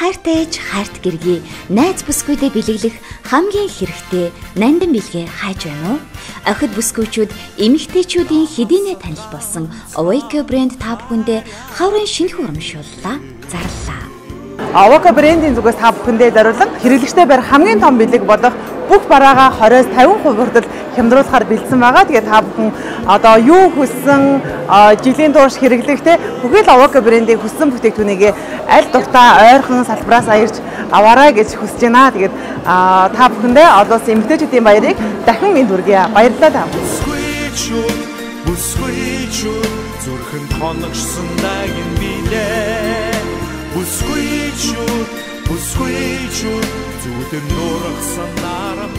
хайртай ээж хайрт гэргий найз бүсгүйдээ бэлэглэх хамгийн хэрэгтэй нандин бэлгээ хайж байна уу? Охид бүсгүйчүүд эмэгтэйчүүдийн хэдийнэ танил болсон Awake брэнд та бүхэндээ хаврын шинэхэн урамшууллаа. Зарлаа. Awake брендийн зүгээс та бүхэндээ зориулан хэрэглэгчтэй барих хамгийн том бэлэг болох бүх бараагаа 20-с 50% хүртэл хямдруулахаар бэлдсэн байгаа. Тэгээ та бүхэн одоо юу хүссэн жилийн турш хэрэглэхтэй бүхэл Awaka брендийн хүссэн бүтээгдэхүүнийг аль дуртай ойрхон салбараас аярч аваарай гэж хүсэж байна. Тэгээд та бүхэндээ одоо эмгтээчүүдийн баярыг дахин минь дүргье. Баярлалаа та бүхэн. Бүсгүй зүрхэн тоногшсон дагин билээ. Бүсгүй бүсгүй зүудэн нургасан нарам